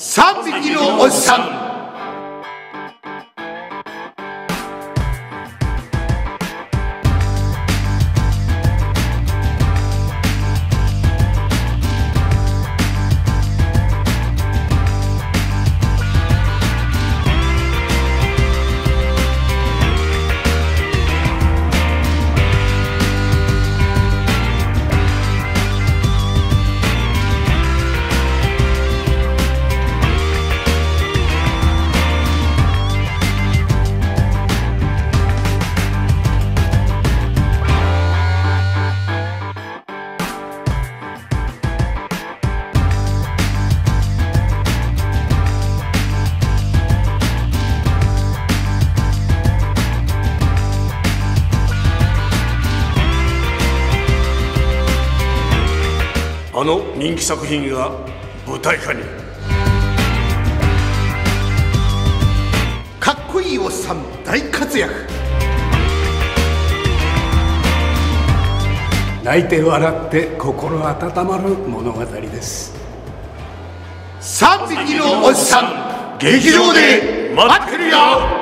3匹のおじさん。あの人気作品が舞台化に。かっこいいおっさん大活躍。泣いて笑って心温まる物語です。3匹のおっさん劇場で待ってるよ